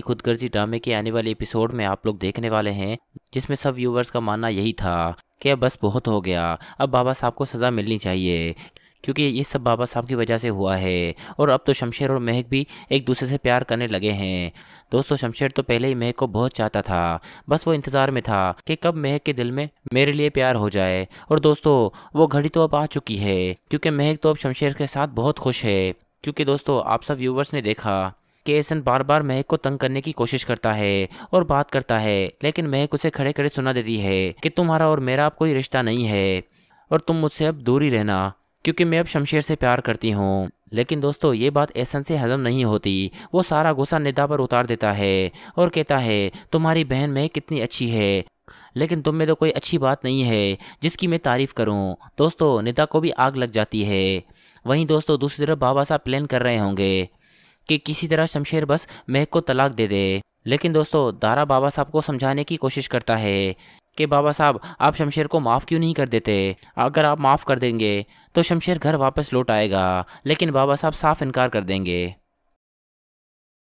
खुदगर्जी ड्रामे के आने वाले एपिसोड में आप लोग देखने वाले हैं, जिसमें सब व्यूवर्स का मानना यही था कि अब बस बहुत हो गया, अब बाबा साहब को सज़ा मिलनी चाहिए, क्योंकि ये सब बाबा साहब की वजह से हुआ है। और अब तो शमशेर और महक भी एक दूसरे से प्यार करने लगे हैं। दोस्तों, शमशेर तो पहले ही महक को बहुत चाहता था, बस वो इंतज़ार में था कि कब महक के दिल में मेरे लिए प्यार हो जाए। और दोस्तों, वो घड़ी तो अब आ चुकी है, क्योंकि महक तो अब शमशेर के साथ बहुत खुश है, क्योंकि दोस्तों, आप सब व्यूवर्स ने देखा। कि एहसन बार बार महक को तंग करने की कोशिश करता है और बात करता है, लेकिन महक उसे खड़े खड़े सुना देती है कि तुम्हारा और मेरा अब कोई रिश्ता नहीं है और तुम मुझसे अब दूर ही रहना, क्योंकि मैं अब शमशेर से प्यार करती हूँ। लेकिन दोस्तों, ये बात एहसन से हजम नहीं होती। वो सारा गुस्सा निदा पर उतार देता है और कहता है, तुम्हारी बहन महक कितनी अच्छी है, लेकिन तुम में तो कोई अच्छी बात नहीं है जिसकी मैं तारीफ़ करूँ। दोस्तों, निदा को भी आग लग जाती है। वहीं दोस्तों, दूसरी तरफ़ बाबा साहब प्लान कर रहे होंगे। कि किसी तरह शमशेर बस महक को तलाक दे दे। लेकिन दोस्तों, दारा बाबा साहब को समझाने की कोशिश करता है कि बाबा साहब, आप शमशेर को माफ़ क्यों नहीं कर देते? अगर आप माफ़ कर देंगे तो शमशेर घर वापस लौट आएगा, लेकिन बाबा साहब साफ़ इनकार कर देंगे।